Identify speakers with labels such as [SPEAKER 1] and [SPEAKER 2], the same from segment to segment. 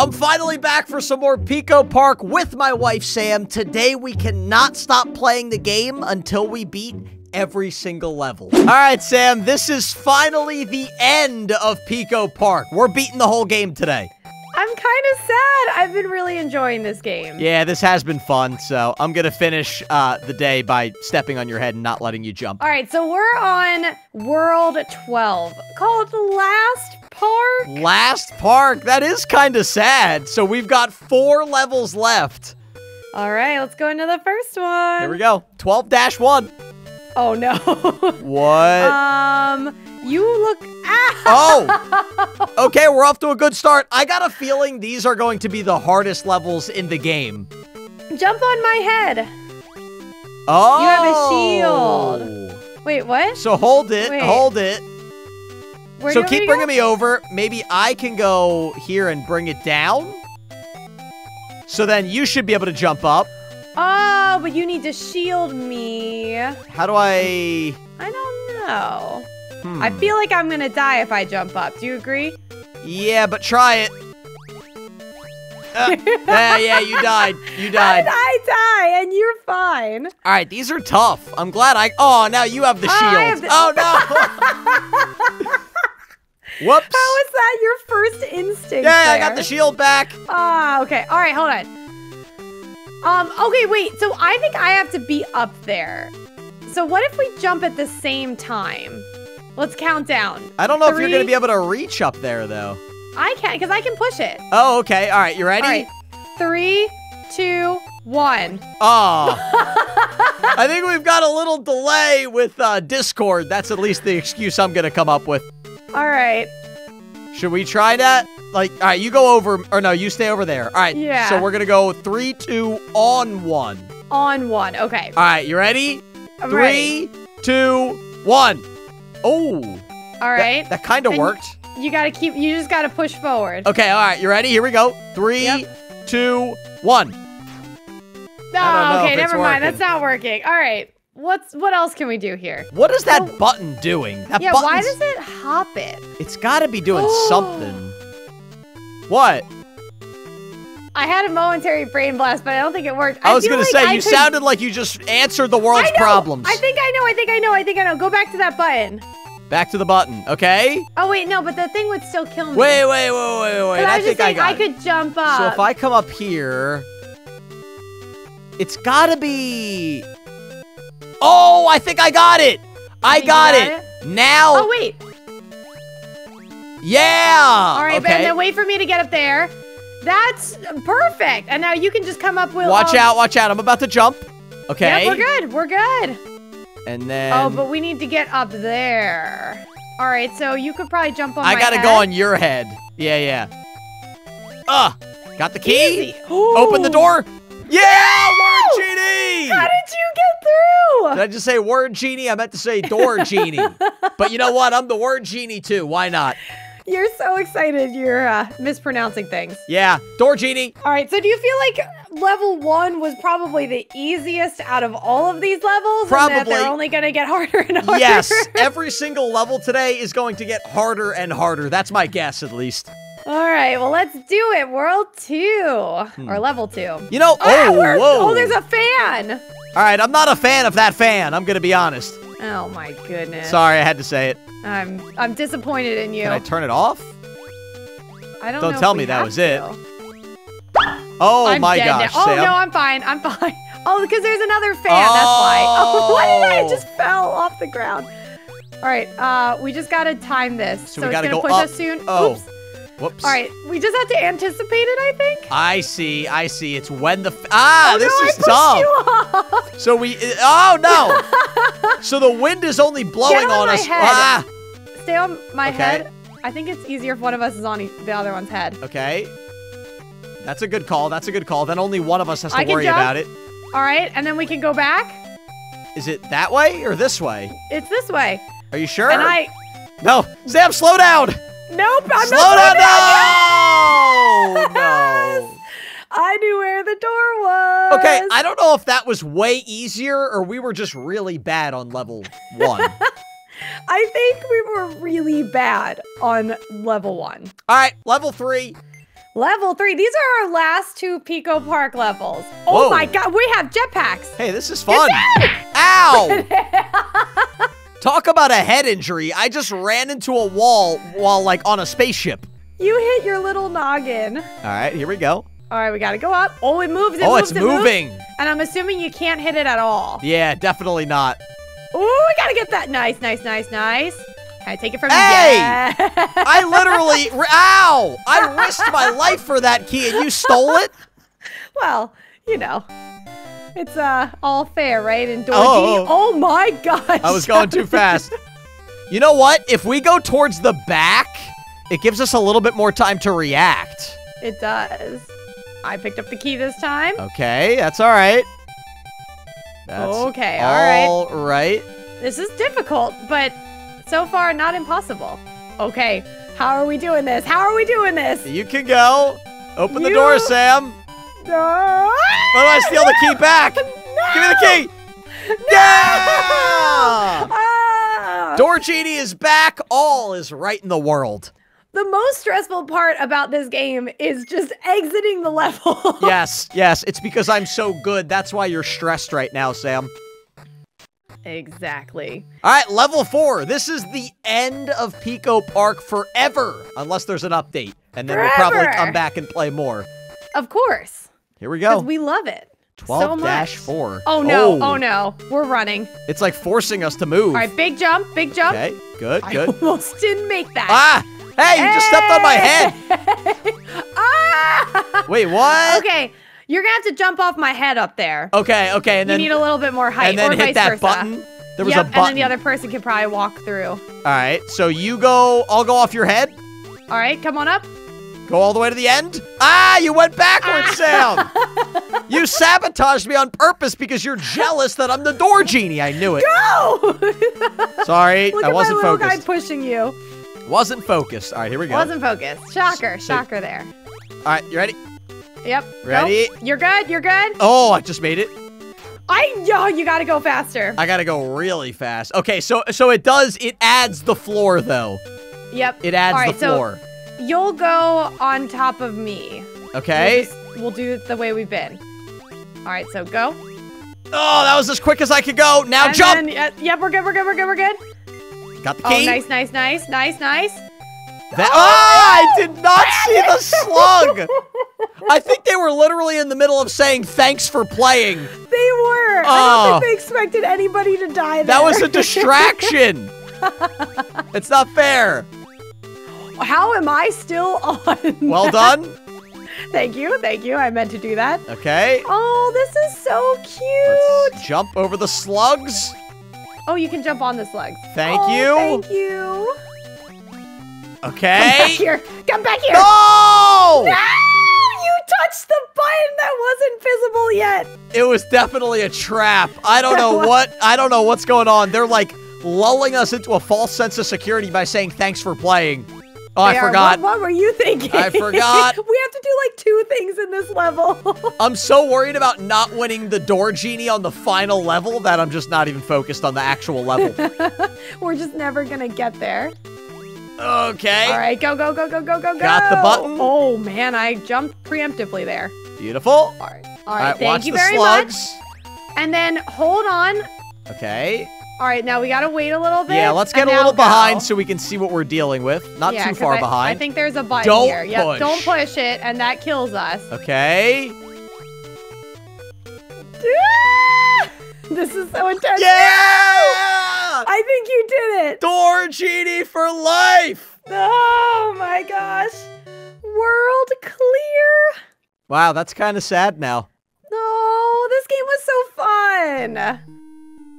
[SPEAKER 1] I'm finally back for some more Pico Park with my wife, Sam. Today, we cannot stop playing the game until we beat every single level. All right, Sam, this is finally the end of Pico Park. We're beating the whole game today.
[SPEAKER 2] I'm kind of sad. I've been really enjoying this game.
[SPEAKER 1] Yeah, this has been fun, so I'm going to finish uh, the day by stepping on your head and not letting you jump.
[SPEAKER 2] All right, so we're on World 12, called Last Park.
[SPEAKER 1] Last Park? That is kind of sad. So we've got four levels left.
[SPEAKER 2] All right, let's go into the first one.
[SPEAKER 1] Here we go. 12-1.
[SPEAKER 2] Oh, no.
[SPEAKER 1] what?
[SPEAKER 2] Um, you look... Ah!
[SPEAKER 1] Oh! Okay, we're off to a good start. I got a feeling these are going to be the hardest levels in the game.
[SPEAKER 2] Jump on my head.
[SPEAKER 1] Oh!
[SPEAKER 2] You have a shield. Wait, what?
[SPEAKER 1] So hold it,
[SPEAKER 2] Wait.
[SPEAKER 1] hold it.
[SPEAKER 2] Where
[SPEAKER 1] so
[SPEAKER 2] do you want
[SPEAKER 1] keep bringing
[SPEAKER 2] go?
[SPEAKER 1] me over. Maybe I can go here and bring it down. So then you should be able to jump up.
[SPEAKER 2] Oh, but you need to shield me.
[SPEAKER 1] How do I...
[SPEAKER 2] I don't know.
[SPEAKER 1] Hmm.
[SPEAKER 2] I feel like I'm gonna die if I jump up. Do you agree?
[SPEAKER 1] Yeah, but try it. Uh, yeah, yeah, you died. You died.
[SPEAKER 2] I die? And you're fine.
[SPEAKER 1] All right, these are tough. I'm glad I... Oh, now you have the
[SPEAKER 2] Oh,
[SPEAKER 1] shield.
[SPEAKER 2] Have the-
[SPEAKER 1] Oh, no. Whoops.
[SPEAKER 2] How is that your first instinct?
[SPEAKER 1] Yeah, I got the shield back.
[SPEAKER 2] Ah, okay. All right, hold on. Um, okay, wait. So I think I have to be up there. So what if we jump at the same time? Let's count down.
[SPEAKER 1] I don't know if you're going to be able to reach up there, though.
[SPEAKER 2] I can, because I can push it.
[SPEAKER 1] Oh, okay. All right, you ready?
[SPEAKER 2] All right. Three, two, one.
[SPEAKER 1] Oh. I think we've got a little delay with uh, Discord. That's at least the excuse I'm going to come up with.
[SPEAKER 2] All right.
[SPEAKER 1] Should we try that? Like, all right, you go over, or no, you stay over there. All right.
[SPEAKER 2] Yeah.
[SPEAKER 1] So we're going to go three, two, on one.
[SPEAKER 2] On one. Okay.
[SPEAKER 1] All right, you ready?
[SPEAKER 2] I'm ready.
[SPEAKER 1] Three, two, one. Oh.
[SPEAKER 2] All right.
[SPEAKER 1] That, kind of worked.
[SPEAKER 2] You gotta keep, you just gotta push forward.
[SPEAKER 1] Okay, all right, you ready? Here we go. Three,
[SPEAKER 2] Yep.
[SPEAKER 1] two, one.
[SPEAKER 2] No,
[SPEAKER 1] I
[SPEAKER 2] okay, never mind.
[SPEAKER 1] working.
[SPEAKER 2] That's not working. All right. What's what else can we do here?
[SPEAKER 1] What is that
[SPEAKER 2] So-
[SPEAKER 1] button doing? That
[SPEAKER 2] yeah, why does it hop it?
[SPEAKER 1] It's got to be doing something. What?
[SPEAKER 2] I had a momentary brain blast, but I don't think it worked.
[SPEAKER 1] I was
[SPEAKER 2] feel
[SPEAKER 1] gonna
[SPEAKER 2] like
[SPEAKER 1] say
[SPEAKER 2] I
[SPEAKER 1] you
[SPEAKER 2] could-
[SPEAKER 1] sounded like you just answered the
[SPEAKER 2] I
[SPEAKER 1] world's
[SPEAKER 2] know!
[SPEAKER 1] problems.
[SPEAKER 2] I think I know. I think I know. I think I know. Go back to that button.
[SPEAKER 1] Back to the button, okay?
[SPEAKER 2] Oh wait, no, but the thing would still kill me.
[SPEAKER 1] Wait, wait, wait, wait, wait.
[SPEAKER 2] I
[SPEAKER 1] I
[SPEAKER 2] was
[SPEAKER 1] think
[SPEAKER 2] just
[SPEAKER 1] I
[SPEAKER 2] saying
[SPEAKER 1] got
[SPEAKER 2] I
[SPEAKER 1] it.
[SPEAKER 2] could jump up.
[SPEAKER 1] So if I come up here, it's gotta be. Oh, I think I got it. I got,
[SPEAKER 2] got
[SPEAKER 1] it. Now,
[SPEAKER 2] Oh wait.
[SPEAKER 1] yeah.
[SPEAKER 2] All right,
[SPEAKER 1] okay.
[SPEAKER 2] and then wait for me to get up there. That's perfect. And now you can just come up with.
[SPEAKER 1] Watch
[SPEAKER 2] um,
[SPEAKER 1] out, watch out. I'm about to jump. Okay.
[SPEAKER 2] Yep, we're good. We're good.
[SPEAKER 1] And then
[SPEAKER 2] oh, but we need to get up there. All right, so you could probably jump on
[SPEAKER 1] I gotta
[SPEAKER 2] head.
[SPEAKER 1] go on your head. Yeah, yeah. Uh, got the key. Open the door. Yeah, word
[SPEAKER 2] Woo!
[SPEAKER 1] genie.
[SPEAKER 2] How did you get through?
[SPEAKER 1] Did I just say word genie? I meant to say door genie. but you know what? I'm the word genie too. Why not?
[SPEAKER 2] You're so excited. You're uh, mispronouncing things.
[SPEAKER 1] Yeah, door genie.
[SPEAKER 2] All right, so do you feel like level one was probably the easiest out of all of these levels? And that
[SPEAKER 1] Probably.
[SPEAKER 2] they're only going to get harder and harder?
[SPEAKER 1] Yes, every single level today is going to get harder and harder. That's my guess, at least.
[SPEAKER 2] All right, well, let's do it. World two or level two.
[SPEAKER 1] You know,
[SPEAKER 2] Ah,
[SPEAKER 1] Hmm. oh, whoa.
[SPEAKER 2] oh, there's a fan.
[SPEAKER 1] All right, I'm not a fan of that fan. I'm gonna be honest.
[SPEAKER 2] Oh my goodness.
[SPEAKER 1] Sorry, I had to say it.
[SPEAKER 2] I'm I'm disappointed in you.
[SPEAKER 1] Can I turn it off?
[SPEAKER 2] I don't
[SPEAKER 1] don't
[SPEAKER 2] know
[SPEAKER 1] tell me that was it. Oh
[SPEAKER 2] I'm
[SPEAKER 1] my gosh,
[SPEAKER 2] now. Oh
[SPEAKER 1] Sam.
[SPEAKER 2] no, I'm fine. I'm fine. Oh, because there's another fan. That's why. Oh, what did I
[SPEAKER 1] Oh.
[SPEAKER 2] just fell off the ground? All right, uh, we just gotta time this.
[SPEAKER 1] So
[SPEAKER 2] So,
[SPEAKER 1] we gotta
[SPEAKER 2] gonna
[SPEAKER 1] go
[SPEAKER 2] push
[SPEAKER 1] up.
[SPEAKER 2] us soon.
[SPEAKER 1] Oh.
[SPEAKER 2] Oops.
[SPEAKER 1] Whoops.
[SPEAKER 2] All right, we just have to anticipate it. I think.
[SPEAKER 1] I see, I see. It's when the f- ah,
[SPEAKER 2] oh,
[SPEAKER 1] this
[SPEAKER 2] no,
[SPEAKER 1] is
[SPEAKER 2] I
[SPEAKER 1] tough.
[SPEAKER 2] You off.
[SPEAKER 1] So we oh no. so the wind is only blowing
[SPEAKER 2] on
[SPEAKER 1] on us.
[SPEAKER 2] head.
[SPEAKER 1] Ah,
[SPEAKER 2] Stay on my
[SPEAKER 1] Okay.
[SPEAKER 2] head. I think it's easier if one of us is on e- the other one's head.
[SPEAKER 1] okay. That's a good call. That's a good call. Then only one of us has to
[SPEAKER 2] I
[SPEAKER 1] worry about it.
[SPEAKER 2] All right, and then we can go back.
[SPEAKER 1] Is it that way or this way?
[SPEAKER 2] It's this way.
[SPEAKER 1] Are you sure?
[SPEAKER 2] And I.
[SPEAKER 1] No, Sam, slow down.
[SPEAKER 2] Nope. I'm
[SPEAKER 1] slow
[SPEAKER 2] not
[SPEAKER 1] down.
[SPEAKER 2] down.
[SPEAKER 1] No, no.
[SPEAKER 2] I knew where the door was.
[SPEAKER 1] Okay, I don't know if that was way easier or we were just really bad on level one.
[SPEAKER 2] I think we were really bad on level one.
[SPEAKER 1] All right, level three.
[SPEAKER 2] Level three. These are our last two Pico Park levels. Oh
[SPEAKER 1] Whoa.
[SPEAKER 2] my god, we have jetpacks.
[SPEAKER 1] Hey, this is fun. Ow! Talk about a head injury. I just ran into a wall while like on a spaceship.
[SPEAKER 2] You hit your little noggin.
[SPEAKER 1] All right, here we go.
[SPEAKER 2] All right, we gotta go up. Oh, it moves. It
[SPEAKER 1] oh,
[SPEAKER 2] moves,
[SPEAKER 1] it's
[SPEAKER 2] it moves.
[SPEAKER 1] moving.
[SPEAKER 2] And I'm assuming you can't hit it at all.
[SPEAKER 1] Yeah, definitely not.
[SPEAKER 2] Oh, we gotta get that. Nice, nice, nice, nice. Can I take it from
[SPEAKER 1] Hey!
[SPEAKER 2] you? Yeah.
[SPEAKER 1] I literally, ow! I risked my life for that key and you stole it?
[SPEAKER 2] well, you know, it's uh all fair, right? And Dorji.
[SPEAKER 1] Oh.
[SPEAKER 2] Oh, my gosh.
[SPEAKER 1] I was going too fast. You know what? If we go towards the back, it gives us a little bit more time to react.
[SPEAKER 2] It does. I picked up the key this time.
[SPEAKER 1] Okay, that's all right. That's
[SPEAKER 2] Okay, all right.
[SPEAKER 1] all right.
[SPEAKER 2] This is difficult, but so far not impossible. Okay, how are we doing this? How are we doing this?
[SPEAKER 1] You can go. Open the
[SPEAKER 2] You-
[SPEAKER 1] door, Sam.
[SPEAKER 2] No.
[SPEAKER 1] But I steal the key back. Give me the key. Yeah!
[SPEAKER 2] Ah!
[SPEAKER 1] Door Genie is back. All is right in the world.
[SPEAKER 2] The most stressful part about this game is just exiting the level.
[SPEAKER 1] Yes, yes. It's because I'm so good. That's why you're stressed right now, Sam.
[SPEAKER 2] exactly.
[SPEAKER 1] All right, level four. This is the end of Pico Park forever, unless there's an update. And then we'll probably come back and play more.
[SPEAKER 2] Of course.
[SPEAKER 1] Here we
[SPEAKER 2] Because
[SPEAKER 1] go.
[SPEAKER 2] we love it.
[SPEAKER 1] 12
[SPEAKER 2] so much.
[SPEAKER 1] dash 4.
[SPEAKER 2] Oh no, oh. no. We're running.
[SPEAKER 1] It's like forcing us to move.
[SPEAKER 2] All right, big jump, big jump.
[SPEAKER 1] Okay, good,
[SPEAKER 2] I
[SPEAKER 1] good.
[SPEAKER 2] almost didn't make that.
[SPEAKER 1] Ah! Hey, you just stepped on my head.
[SPEAKER 2] ah!
[SPEAKER 1] Wait, what?
[SPEAKER 2] Okay, you're gonna have to jump off my head up there.
[SPEAKER 1] Okay, okay, and then you
[SPEAKER 2] need a little bit more height,
[SPEAKER 1] and then
[SPEAKER 2] or
[SPEAKER 1] hit
[SPEAKER 2] vice
[SPEAKER 1] that
[SPEAKER 2] versa.
[SPEAKER 1] button. There was
[SPEAKER 2] yep,
[SPEAKER 1] a button.
[SPEAKER 2] and then the other person can probably walk through.
[SPEAKER 1] All right, so you go. I'll go off your head.
[SPEAKER 2] All right, come on up.
[SPEAKER 1] Go all the way to the end. Ah, you went backwards, Sam. You sabotaged me on purpose because you're jealous that I'm the door genie. I knew it.
[SPEAKER 2] Go!
[SPEAKER 1] Sorry,
[SPEAKER 2] Look
[SPEAKER 1] I
[SPEAKER 2] at
[SPEAKER 1] wasn't
[SPEAKER 2] my little
[SPEAKER 1] focused.
[SPEAKER 2] guy pushing you.
[SPEAKER 1] Wasn't focused. All right, here we go.
[SPEAKER 2] Wasn't focused. Shocker,
[SPEAKER 1] So-
[SPEAKER 2] shocker there.
[SPEAKER 1] All right, you ready?
[SPEAKER 2] Yep.
[SPEAKER 1] Ready?
[SPEAKER 2] Nope. You're good. You're good.
[SPEAKER 1] Oh, I just made it.
[SPEAKER 2] I yo, you gotta go faster.
[SPEAKER 1] I gotta go really fast. Okay, so so it does. It adds the floor though.
[SPEAKER 2] Yep.
[SPEAKER 1] It adds
[SPEAKER 2] right,
[SPEAKER 1] the
[SPEAKER 2] so
[SPEAKER 1] floor.
[SPEAKER 2] You'll go on top of me.
[SPEAKER 1] Okay.
[SPEAKER 2] We'll, just- we'll do it the way we've been. All right, so go.
[SPEAKER 1] Oh, that was as quick as I could go. Now
[SPEAKER 2] And
[SPEAKER 1] jump.
[SPEAKER 2] then- uh, yep, we're good. We're good. We're good. We're good.
[SPEAKER 1] Got the
[SPEAKER 2] Oh,
[SPEAKER 1] key.
[SPEAKER 2] nice, nice, nice, nice, nice.
[SPEAKER 1] That- Ah, I did not see the slug. I think they were literally in the middle of saying thanks for playing.
[SPEAKER 2] They were. I
[SPEAKER 1] Oh.
[SPEAKER 2] don't think they expected anybody to die.
[SPEAKER 1] That was a distraction. it's not fair.
[SPEAKER 2] How am I still on?
[SPEAKER 1] Well done.
[SPEAKER 2] thank you, thank you. I meant to do that.
[SPEAKER 1] Okay.
[SPEAKER 2] Oh, this is so cute.
[SPEAKER 1] Let's jump over the slugs.
[SPEAKER 2] Oh, you can jump on the slugs.
[SPEAKER 1] Thank
[SPEAKER 2] Oh,
[SPEAKER 1] you.
[SPEAKER 2] Thank you. Okay. Come back here. Come back here.
[SPEAKER 1] No!
[SPEAKER 2] Ah, you touched the button that wasn't visible yet.
[SPEAKER 1] It was definitely a trap. I don't know what I don't know what's going on. They're like lulling us into a false sense of security by saying thanks for playing. Oh, I forgot.
[SPEAKER 2] What, what were you thinking?
[SPEAKER 1] I forgot.
[SPEAKER 2] we have to do like two things in this level.
[SPEAKER 1] I'm so worried about not winning the door genie on the final level that I'm just not even focused on the actual level.
[SPEAKER 2] we're just never gonna get there.
[SPEAKER 1] Okay.
[SPEAKER 2] All right, go, go, go, go, go, go, go.
[SPEAKER 1] Got the button.
[SPEAKER 2] Oh man, I jumped preemptively there.
[SPEAKER 1] Beautiful.
[SPEAKER 2] All right, all right. Thank
[SPEAKER 1] watch
[SPEAKER 2] you
[SPEAKER 1] the
[SPEAKER 2] very
[SPEAKER 1] slugs.
[SPEAKER 2] much. And then hold on.
[SPEAKER 1] Okay.
[SPEAKER 2] All right, now we gotta wait a little bit.
[SPEAKER 1] Yeah, let's get a little
[SPEAKER 2] now go.
[SPEAKER 1] behind so we can see what we're dealing with. Not
[SPEAKER 2] Yeah,
[SPEAKER 1] too far
[SPEAKER 2] I,
[SPEAKER 1] behind.
[SPEAKER 2] I think there's a button
[SPEAKER 1] Don't
[SPEAKER 2] here. Yep,
[SPEAKER 1] push.
[SPEAKER 2] don't push it, and that kills us.
[SPEAKER 1] Okay.
[SPEAKER 2] This is so intense.
[SPEAKER 1] Yeah!
[SPEAKER 2] I think you did it.
[SPEAKER 1] Door genie for life.
[SPEAKER 2] Oh my gosh. World clear.
[SPEAKER 1] Wow, that's kind of sad now.
[SPEAKER 2] No, this game was so fun.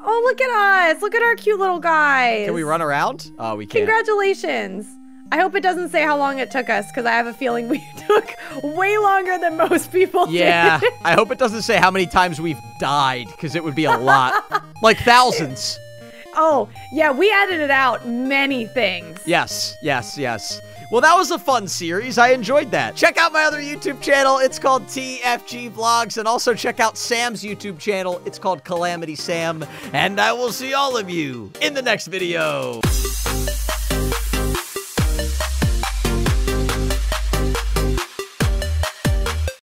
[SPEAKER 2] Oh, look at us. Look at our cute little guys.
[SPEAKER 1] Can we run around? Oh, we can't.
[SPEAKER 2] Congratulations. I hope it doesn't say how long it took us because I have a feeling we took way longer than most people
[SPEAKER 1] Yeah,
[SPEAKER 2] did.
[SPEAKER 1] I hope it doesn't say how many times we've died, because it would be a lot. like thousands.
[SPEAKER 2] Oh, yeah, we edited out many things.
[SPEAKER 1] Yes, yes, yes. Well, that was a fun series. I enjoyed that. Check out my other YouTube channel. It's called TFG Vlogs. And also check out Sam's YouTube channel. It's called Calamity Sam. And I will see all of you in the next video.